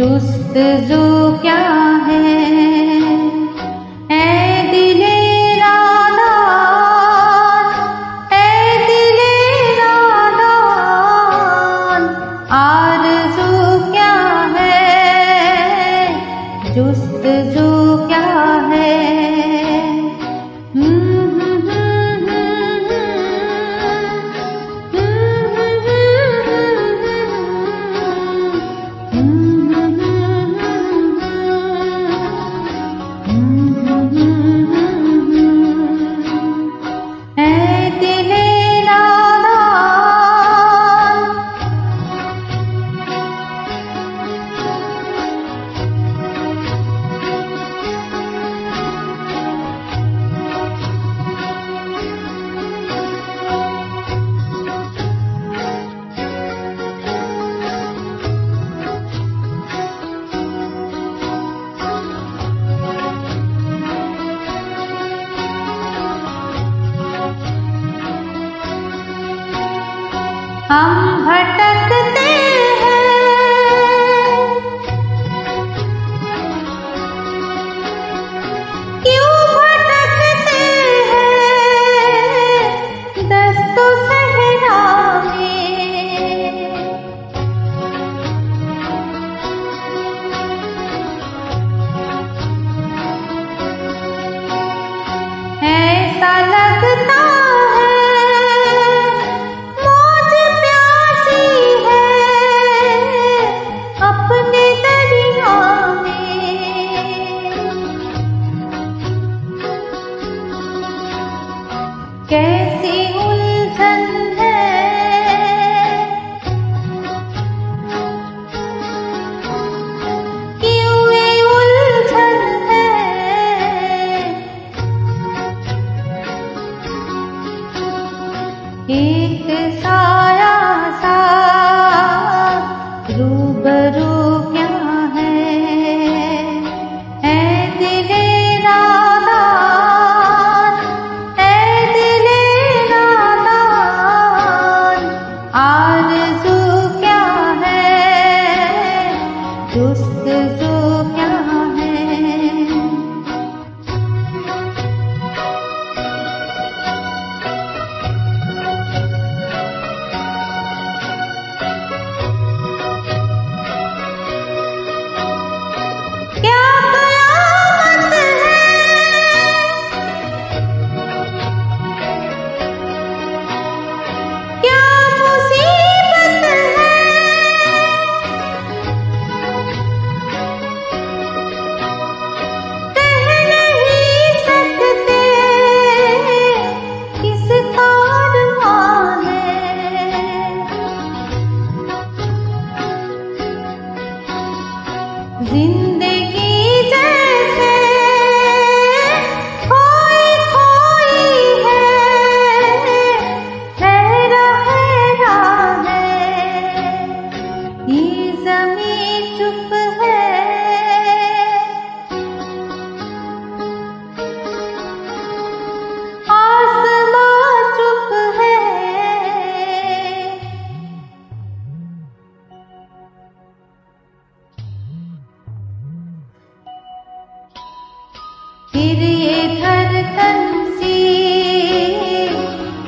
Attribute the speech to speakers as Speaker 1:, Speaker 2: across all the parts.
Speaker 1: जुस्त जो क्या है? हम भटकते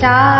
Speaker 1: Chao.